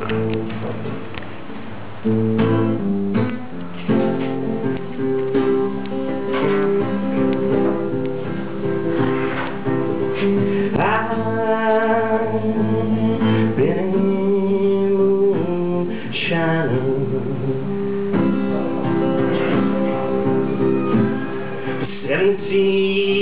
I've been seventeen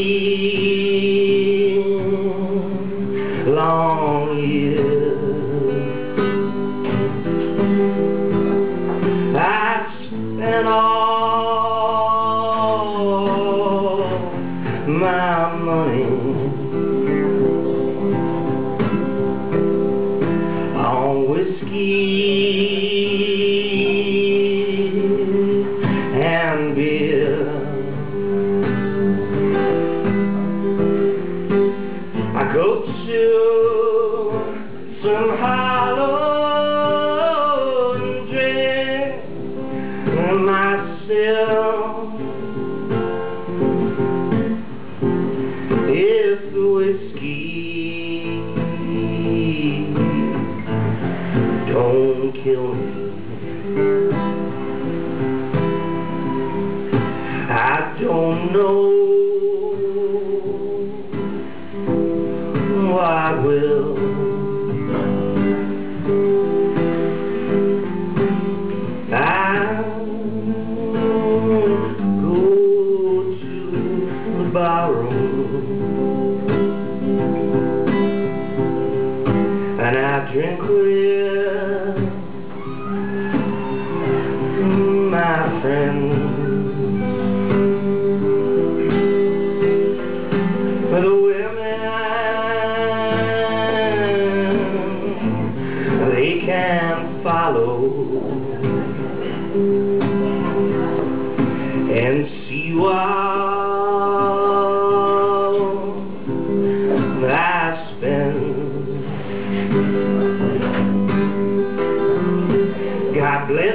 some hollow and drink myself. If the whiskey. Don't kill me. I don't know barroom and I drink with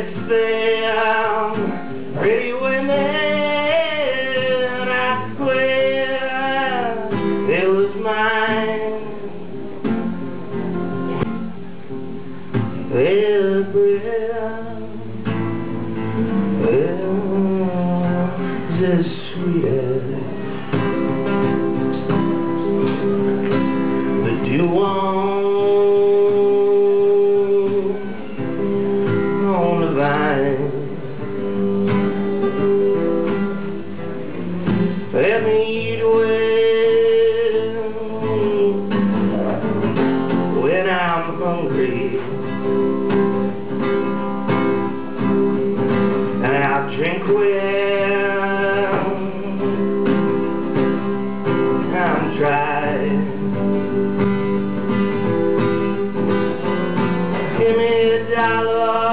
Bless them, pretty women. I swear it was mine. Their breath is as sweet I'm. And I'll drink when I'm dry. Give me a dollar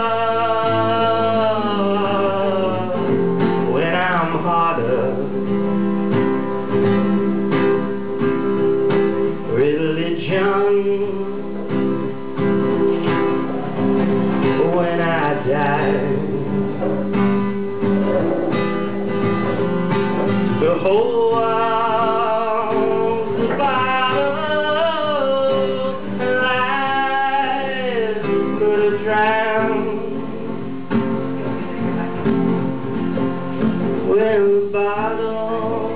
The whole world's a bottle lies could have drowned when the bottle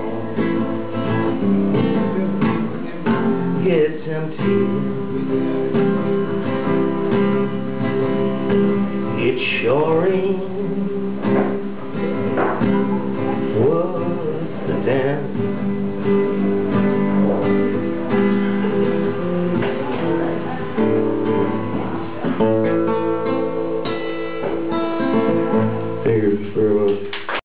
gets empty. It sure ain't